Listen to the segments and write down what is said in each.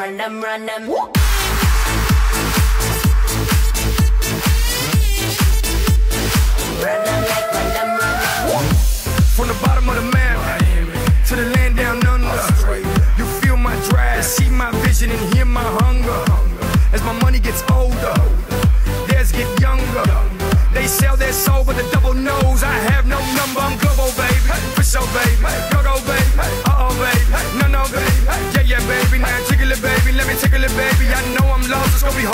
run them, run them. Like run them. From the bottom of the map to the land down under, you feel my drive, see my vision, and hear my heart.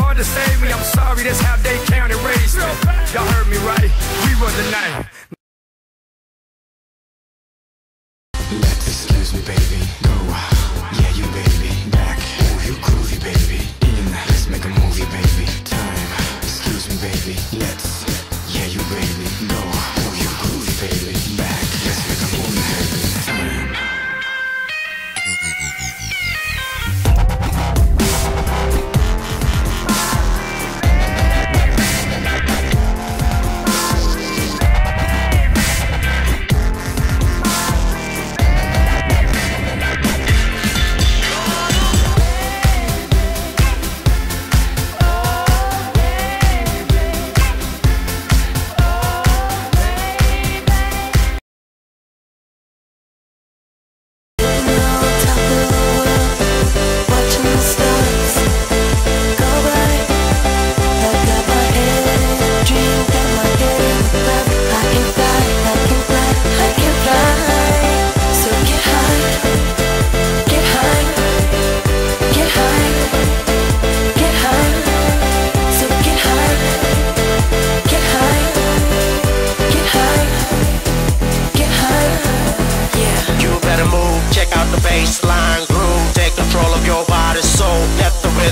hard to save me. I'm sorry, that's how they count and raised me. Y'all heard me right. We run the night. Let's excuse me, baby. Go. Yeah, you baby.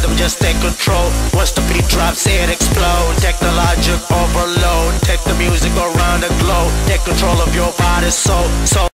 rhythm, just take control. Once the beat drops, it explode. Technologic overload. Take the music around the globe. Take control of your body, soul, soul.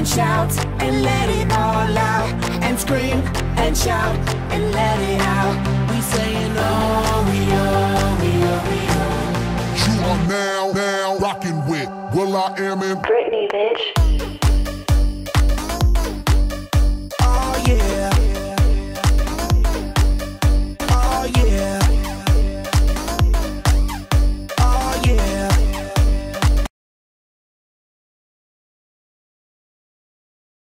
and shout and let it all out and scream and shout and let it out. We saying oh we are, we are, we are. You are now now rocking with will.i.am in. Great.